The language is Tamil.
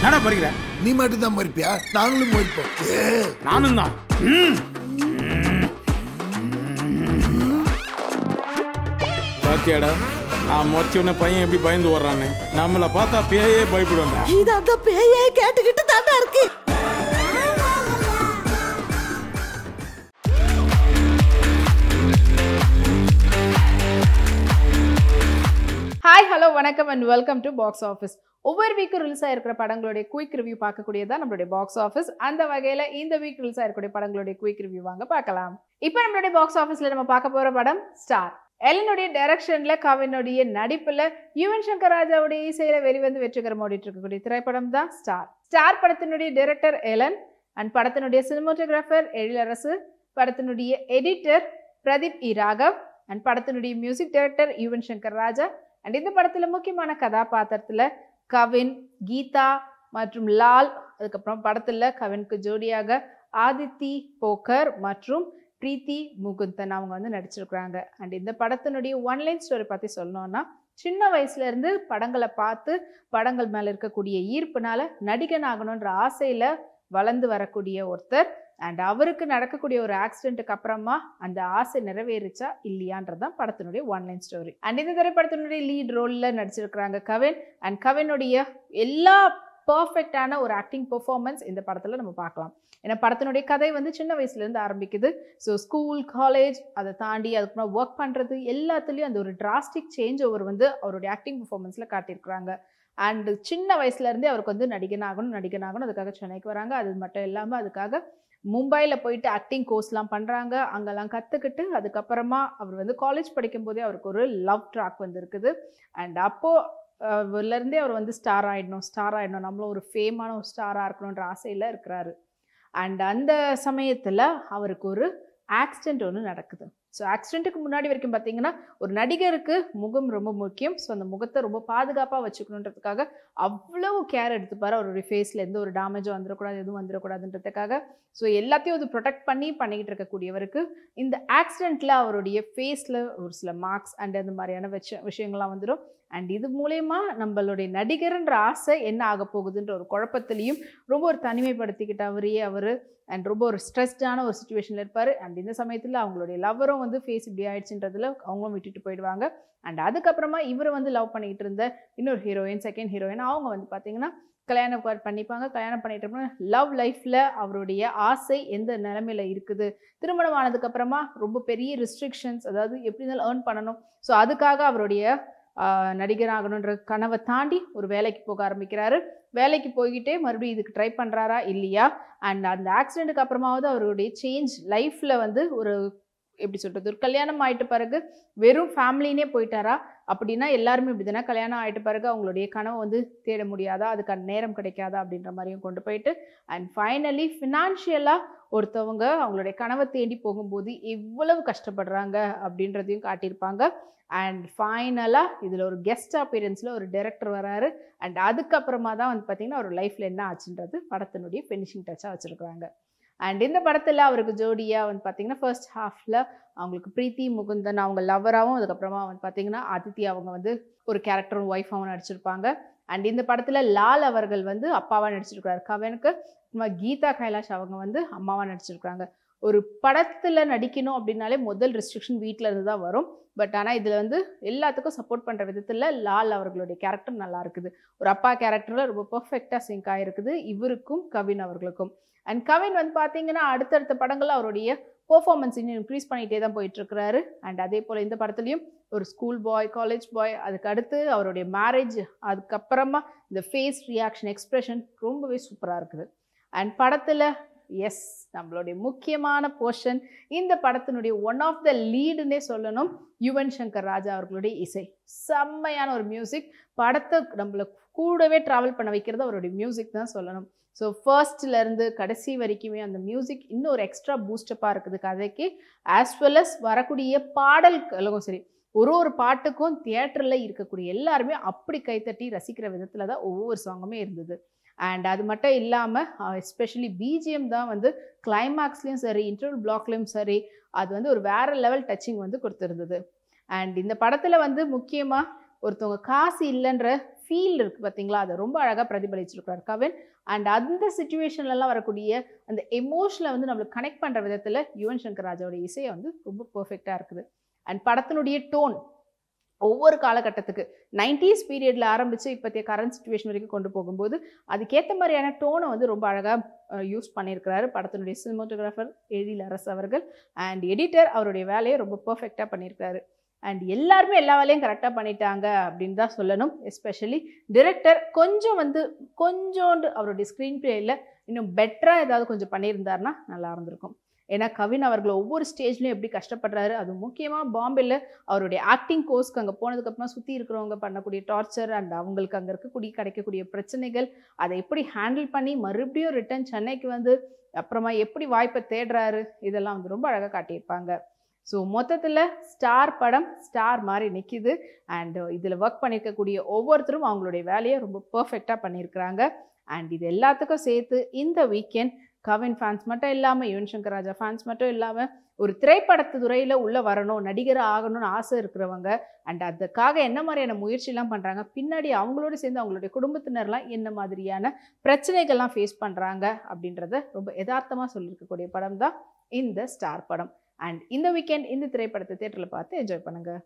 என்னடா பறிக்கிற? நீ மட்டும் தான் மறிப்பியா நாங்களும் மறிப்போம் ஏ, நானும் தான் பாத்தியாடா நான் மொச்ச பையன் எப்படி பயந்து வர்றான்னு நம்மளை பார்த்தா பேயே பயப்படுவாங்க. இது அந்த பேயே கேட்டுக்கிட்டு தாண்டா இருக்கு வணக்கம் and welcome to box office ஒவ்வொரு வீக் ரிலீஸாக இருக்கிற படங்களுடைய குயிக் ரிவ்யூ பார்க்கக்கூடியதான் நம்மளுடைய பாக்ஸ் ஆஃபீஸ் அந்த வகையில் இந்த வீக் ரிலீஸ் இருக்கக்கூடிய படங்களுடைய குயிக் ரிவ்யூ வாங்க பார்க்கலாம். இப்போ நம்மளுடைய பாக்ஸ் ஆஃபீஸில் நம்ம பார்க்க போகிற படம் ஸ்டார் எலனுடைய டைரக்ஷனில் கவினுடைய நடிப்புல யுவன் சங்கர் ராஜாவுடைய இசையில் வெளிவந்து வெற்றிகரம் ஓடிட்டு இருக்கக்கூடிய திரைப்படம் தான் ஸ்டார் ஸ்டார் படத்தினுடைய டைரக்டர் எலன் அண்ட் படத்தினுடைய சினிமோட்டோகிராஃபர் எழிலரசு படத்தினுடைய editor Pradeep E Raghav and படத்தினுடைய music director Yuvan Shankar Raja and இந்த படத்தில் முக்கியமான கதாபாத்திரத்தில் கவின் கீதா மற்றும் லால். அதுக்கப்புறம் படத்தில் கவினுக்கு ஜோடியாக ஆதித்தி போக்கர் மற்றும் பிரீத்தி முகுந்தன் அவங்க வந்து நடிச்சிருக்கிறாங்க. அண்ட் இந்த படத்தினுடைய ஒன்லைன் ஸ்டோரி பற்றி சொல்லணும்னா சின்ன வயசுலேருந்து படங்களை பார்த்து படங்கள் மேலே இருக்கக்கூடிய ஈர்ப்புனால நடிகன் ஆகணுன்ற ஆசையில் வளர்ந்து வரக்கூடிய ஒருத்தர் அண்ட் அவருக்கு நடக்கக்கூடிய ஒரு ஆக்சிடென்ட்டுக்கு அப்புறமா அந்த ஆசை நிறைவேறிச்சா இல்லையான்றது தான் படத்தினுடைய ஒன்லைன் ஸ்டோரி அண்ட் இந்த திரைப்படத்தினுடைய லீட் ரோலில் நடிச்சிருக்கிறாங்க கவின். அண்ட் கவினுடைய எல்லா பர்ஃபெக்டான ஒரு ஆக்டிங் பெர்ஃபார்மன்ஸ் இந்த படத்தில் நம்ம பார்க்கலாம். ஏன்னா படத்தினுடைய கதை வந்து சின்ன வயசுலேருந்து ஆரம்பிக்குது. ஸோ ஸ்கூல் காலேஜ் அதை தாண்டி அதுக்கப்புறம் ஒர்க் பண்ணுறது எல்லாத்துலேயும் அந்த ஒரு டிராஸ்டிக் சேஞ்ச் ஓவர் வந்து அவருடைய ஆக்டிங் பெர்ஃபார்மன்ஸில் காட்டியிருக்கிறாங்க. அண்டு சின்ன வயசுலேருந்தே அவருக்கு வந்து நடிகனாகணும் நடிகனாகணும். அதுக்காக சென்னைக்கு வராங்க. அது மட்டும் இல்லாமல் அதுக்காக மும்பையில் போயிட்டு ஆக்டிங் கோர்ஸ்லாம் பண்ணுறாங்க அங்கெல்லாம் கற்றுக்கிட்டு அதுக்கப்புறமா அவர் வந்து காலேஜ் படிக்கும்போதே அவருக்கு ஒரு லவ் ட்ராக் வந்து இருக்குது அண்ட் அப்போது இருந்தே அவர் வந்து ஸ்டார் ஆகிடணும் ஸ்டார் ஆகிடணும் நம்மளும் ஒரு ஃபேமான ஒரு ஸ்டாராக இருக்கணுன்ற ஆசையில் இருக்கிறாரு. அண்ட் அந்த சமயத்தில் அவருக்கு ஒரு ஆக்சிடெண்ட் ஒன்று நடக்குது. ஸோ ஆக்சிடென்ட்டுக்கு முன்னாடி வரைக்கும் பார்த்தீங்கன்னா ஒரு நடிகருக்கு முகம் ரொம்ப முக்கியம். ஸோ அந்த முகத்தை ரொம்ப பாதுகாப்பாக வச்சுக்கணுன்றதுக்காக அவ்வளவு கேர் எடுத்துப்பார். அவருடைய ஃபேஸில் எந்த ஒரு டேமேஜும் வந்துடக்கூடாது எதுவும் வந்துடக்கூடாதுன்றதுக்காக. ஸோ எல்லாத்தையும் அது ப்ரொடெக்ட் பண்ணி பண்ணிக்கிட்டு இருக்கக்கூடியவருக்கு இந்த ஆக்சிடெண்ட்டில் அவருடைய ஃபேஸில் ஒரு சில மார்க்ஸ் அண்ட் அந்த மாதிரியான விஷ விஷயங்கள்லாம் வந்துடும் அண்ட் இது மூலயமா நம்மளுடைய நடிகர்ன்ற ஆசை என்ன ஆக போகுதுன்ற ஒரு குழப்பத்திலையும் ரொம்ப ஒரு தனிமைப்படுத்திக்கிட்ட அவரையே அவர். அண்ட் ரொம்ப ஒரு ஸ்ட்ரெஸ்டான ஒரு சுச்சுவேஷனில் இருப்பார். அண்ட் இந்த சமயத்தில் அவங்களுடைய லவ்வரும் வந்து ஃபேஸ் இப்படி ஆயிடுச்சுன்றதுல அவங்களும் விட்டுட்டு போயிடுவாங்க. அண்ட் அதுக்கப்புறமா இவர் வந்து லவ் பண்ணிக்கிட்டு இருந்த இன்னொரு ஹீரோயின் செகண்ட் ஹீரோயின் அவங்க வந்து பார்த்தீங்கன்னா கல்யாணம் பண்ணிப்பாங்க. கல்யாணம் பண்ணிட்டு லவ் லைஃப்பில் அவருடைய ஆசை எந்த நிலமையில இருக்குது? திருமணம் ஆனதுக்கப்புறமா ரொம்ப பெரிய ரெஸ்ட்ரிக்ஷன்ஸ் அதாவது எப்படி இருந்தாலும் ஏர்ன் பண்ணணும். ஸோ அதுக்காக அவருடைய நடிகராகணுன்ற கனவை தாண்டி ஒரு வேலைக்கு போக ஆரம்பிக்கிறாரு. வேலைக்கு போய்கிட்டே மறுபடியும் இதுக்கு ட்ரை பண்ணுறாரா இல்லையா? அண்ட் அந்த ஆக்சிடெண்ட்டுக்கு அப்புறமாவது அவருடைய சேஞ்ச் லைஃப்பில் வந்து ஒரு எப்படி சொல்கிறது ஒரு கல்யாணம் ஆகிட்ட பிறகு வெறும் ஃபேமிலினே போயிட்டாரா? அப்படின்னா எல்லாருமே இப்படி தானே கல்யாணம் ஆகிட்டு பிறகு அவங்களுடைய கனவை வந்து தேட முடியாதா? அதுக்கான நேரம் கிடைக்காதா? அப்படின்ற மாதிரியும் கொண்டு போயிட்டு அண்ட் ஃபைனலி ஃபினான்ஷியலாக ஒருத்தவங்க அவங்களுடைய கனவை தேடி போகும்போது எவ்வளவு கஷ்டப்படுறாங்க அப்படின்றதையும் காட்டியிருப்பாங்க. அண்ட் ஃபைனலாக இதில் ஒரு கெஸ்ட் அப்பியரன்ஸில் ஒரு டைரக்டர் வராரு. அண்ட் அதுக்கப்புறமா தான் வந்து பார்த்திங்கன்னா ஒரு லைஃப்பில் என்ன ஆச்சுன்றது படத்தினுடைய ஃபினிஷிங் டச்சாக வச்சுருக்குறாங்க. அண்ட் இந்த படத்தில் அவருக்கு ஜோடியாக வந்து பார்த்திங்கன்னா ஃபர்ஸ்ட் ஹாஃபில் அவங்களுக்கு பிரீத்தி முகுந்தன் அவங்க லவராகவும் அதுக்கப்புறமா வந்து பார்த்திங்கன்னா அதித்தி அவங்க வந்து ஒரு கேரக்டரும் ஒய்ஃபாகவும் நடிச்சிருப்பாங்க. அண்ட் இந்த படத்தில் லால் அவர்கள் வந்து அப்பாவாக நடிச்சிருக்கிறார். கவனுக்கு கீதா கைலாஷ் அவங்க வந்து அம்மாவாக நடிச்சிருக்கிறாங்க. ஒரு படத்தில் நடிக்கணும் அப்படின்னாலே முதல் ரெஸ்ட்ரிக்ஷன் வீட்டில் இருந்து தான் வரும். பட் ஆனால் இதில் வந்து எல்லாத்துக்கும் சப்போர்ட் பண்ணுற விதத்தில் லால் அவர்களுடைய கேரக்டர் நல்லா இருக்குது. ஒரு அப்பா கேரக்டரில் ரொம்ப பர்ஃபெக்டாக சிங்க் ஆகிருக்குது இவருக்கும் கவின் அவர்களுக்கும். அண்ட் கவின் வந்து பார்த்தீங்கன்னா அடுத்தடுத்த படங்களில் அவருடைய பர்ஃபார்மன்ஸ் இன்னும் இன்க்ரீஸ் பண்ணிகிட்டே தான் போயிட்டுருக்கிறாரு. அண்ட் அதே போல் இந்த படத்துலையும் ஒரு ஸ்கூல் பாய் காலேஜ் பாய் அதுக்கு அடுத்து அவருடைய மேரேஜ் அதுக்கப்புறமா இந்த ஃபேஸ் ரியாக்ஷன் எக்ஸ்ப்ரெஷன் ரொம்பவே சூப்பராக இருக்குது. அண்ட் படத்தில் எஸ் நம்மளுடைய முக்கியமான போர்ஷன் இந்த படத்தினுடைய ஒன் ஆஃப் த லீடுன்னே சொல்லணும் யுவன் சங்கர் ராஜா அவர்களுடைய இசை. செம்மையான ஒரு மியூசிக் படத்தை நம்மளை கூடவே ட்ராவல் பண்ண வைக்கிறது அவருடைய மியூசிக் தான் சொல்லணும். ஸோ ஃபர்ஸ்ட்லேருந்து கடைசி வரைக்குமே அந்த மியூசிக் இன்னும் ஒரு எக்ஸ்ட்ரா பூஸ்டப்பாக இருக்குது கதைக்கு. ஆஸ் வெல் அஸ் வரக்கூடிய பாடல்களும் சரி ஒரு ஒரு பாட்டுக்கும் தியேட்டரில் இருக்கக்கூடிய எல்லாருமே அப்படி கைத்தட்டி ரசிக்கிற விதத்தில் தான் ஒவ்வொரு சாங்குமே இருந்தது. அண்ட் அது மட்டும் இல்லாமல் எஸ்பெஷலி பிஜிஎம் தான் வந்து கிளைமாக்ஸ்லேயும் சரி இன்டர்வல் பிளாக்லேயும் சரி அது வந்து ஒரு வேறு லெவல் டச்சிங் வந்து கொடுத்துருந்தது. அண்ட் இந்த படத்தில் வந்து முக்கியமாக ஒருத்தவங்க காசு இல்லைன்ற ஃபீல் இருக்குது பார்த்தீங்களா அதை ரொம்ப அழகாக பிரதிபலிச்சிருக்கிறார் கவின். அண்ட் அந்த சுச்சுவேஷன்லலாம் வரக்கூடிய அந்த எமோஷனை வந்து நம்மளுக்கு கனெக்ட் பண்ணுற விதத்தில் யுவன் சங்கர் ராஜாவோட இசையை வந்து ரொம்ப பர்ஃபெக்டாக இருக்குது. அண்ட் படத்தினுடைய டோன் ஒவ்வொரு காலகட்டத்துக்கு. நைன்டிஸ் பீரியடில் ஆரம்பித்து இப்போத்திய கரண்ட் சுச்சுவேஷன் வரைக்கும் கொண்டு போகும்போது அதுக்கேற்ற மாதிரியான டோனை வந்து ரொம்ப அழகாக யூஸ் பண்ணியிருக்கிறாரு படத்தினுடைய சினிமோட்டோகிராஃபர் எழில் அரசு அவர்கள். அண்ட் எடிட்டர் அவருடைய வேலையை ரொம்ப பர்ஃபெக்டாக பண்ணியிருக்காரு அண்ட் எல்லாருமே எல்லா வேலையும் கரெக்டாக பண்ணிட்டாங்க அப்படின்னு தான் சொல்லணும். எஸ்பெஷலி டிரெக்டர் கொஞ்சம் வந்து கொஞ்சோண்டு அவருடைய ஸ்க்ரீன் பிளேயில் இன்னும் பெட்டராக ஏதாவது கொஞ்சம் பண்ணியிருந்தாருன்னா நல்லா இருந்திருக்கும். ஏன்னா கவின் அவர்கள் ஒவ்வொரு ஸ்டேஜ்லையும் எப்படி கஷ்டப்படுறாரு அது முக்கியமாக பாம்பேல அவருடைய ஆக்டிங் கோர்ஸ்க்கு அங்கே போனதுக்கப்புறமா சுற்றி இருக்கிறவங்க பண்ணக்கூடிய டார்ச்சர் அண்ட் அவங்களுக்கு அங்கே இருக்கக்கூடிய கிடைக்கக்கூடிய பிரச்சனைகள் அதை எப்படி ஹேண்டில் பண்ணி மறுபடியும் ரிட்டர்ன் சென்னைக்கு வந்து அப்புறமா எப்படி வாய்ப்பை தேடுறாரு இதெல்லாம் வந்து ரொம்ப அழகாக காட்டியிருப்பாங்க. ஸோ மொத்தத்தில் ஸ்டார் படம் ஸ்டார் மாதிரி நிற்கிது அண்டு இதில் ஒர்க் பண்ணியிருக்கக்கூடிய ஒவ்வொருத்தரும் அவங்களுடைய வேலையை ரொம்ப பர்ஃபெக்டாக பண்ணியிருக்கிறாங்க. அண்ட் இது எல்லாத்துக்கும் சேர்த்து இந்த வீக்கெண்ட் கவின் ஃபேன்ஸ் மட்டும் இல்லாமல் யுவன் சங்கர் ராஜா ஃபேன்ஸ் மட்டும் இல்லாமல் ஒரு திரைப்படத்து துறையில் உள்ளே வரணும் நடிகராக ஆகணும்னு ஆசை இருக்கிறவங்க அண்ட் அதுக்காக என்ன மாதிரியான முயற்சிலாம் பண்ணுறாங்க பின்னாடி அவங்களோட சேர்ந்து அவங்களுடைய குடும்பத்தினர்லாம் என்ன மாதிரியான பிரச்சனைகள்லாம் ஃபேஸ் பண்ணுறாங்க அப்படின்றத ரொம்ப யதார்த்தமாக சொல்லியிருக்கக்கூடிய படம் தான் இந்த ஸ்டார் படம். அண்ட் இந்த வீக்கெண்ட் இந்த திரைப்படத்தை தேட்டரில் பார்த்து என்ஜாய் பண்ணுங்கள்